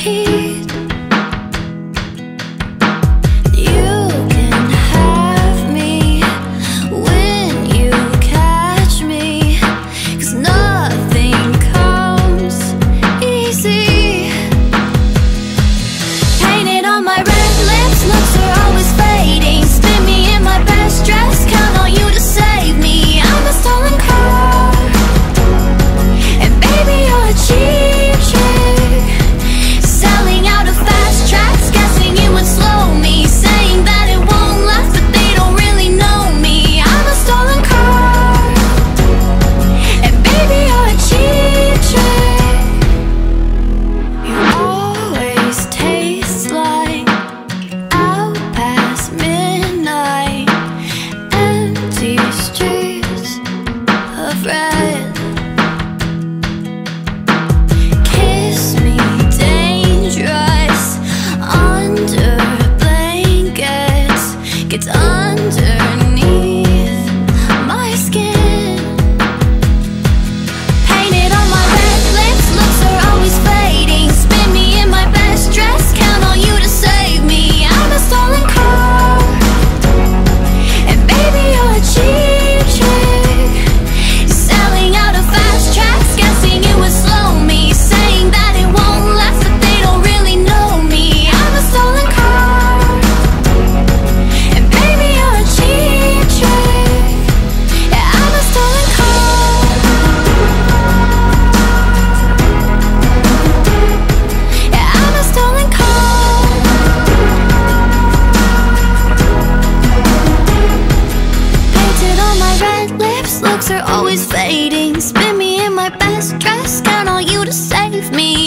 heat Spin me in my best dress. Count on you to save me.